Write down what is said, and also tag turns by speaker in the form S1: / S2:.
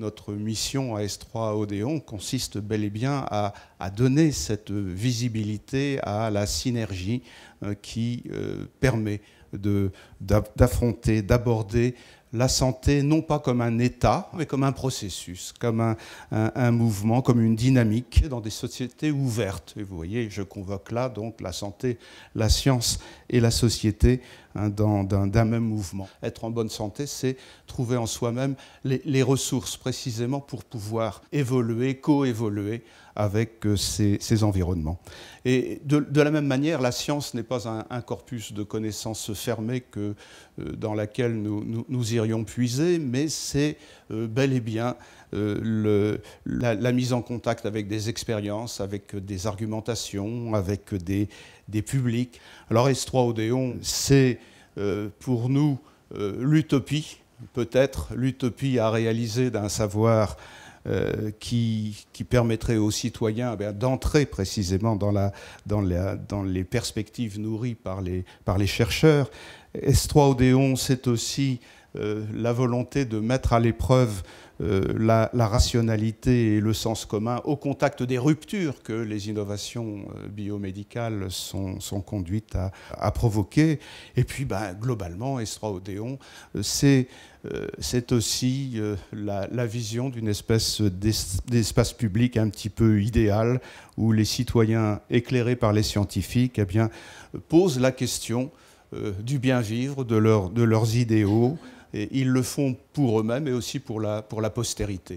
S1: notre mission à S3 Odéon consiste bel et bien à, donner cette visibilité à la synergie euh, qui euh, permet d'affronter, d'aborder la santé non pas comme un état, mais comme un processus, comme un, mouvement, comme une dynamique dans des sociétés ouvertes. Et vous voyez, je convoque là donc la santé, la science et la société hein, dans, d'un même mouvement. Être en bonne santé, c'est trouver en soi-même les, ressources précisément pour pouvoir évoluer, coévoluer avec euh, ces, environnements. Et de, la même manière, la science n'est pas un, corpus de connaissances fermé que, euh, dans laquelle nous, irions puiser, mais c'est euh, bel et bien le, la, mise en contact avec des expériences, avec des argumentations, avec des, des publics. Alors S3 Odéon, c'est pour nous l'utopie, peut-être l'utopie à réaliser d'un savoir euh, qui, permettrait aux citoyens eh d'entrer précisément dans, les perspectives nourries par les, par les chercheurs. S3 Odéon, c'est aussi la volonté de mettre à l'épreuve euh, la, rationalité et le sens commun au contact des ruptures que les innovations euh, biomédicales sont, conduites à, provoquer. Et puis, ben, globalement, Odéon, euh, c'est aussi la, vision d'une espèce d'espace public un petit peu idéal où les citoyens éclairés par les scientifiques eh bien, posent la question du bien vivre, de leurs idéaux, et ils le font pour eux-mêmes et aussi pour la, pour la postérité.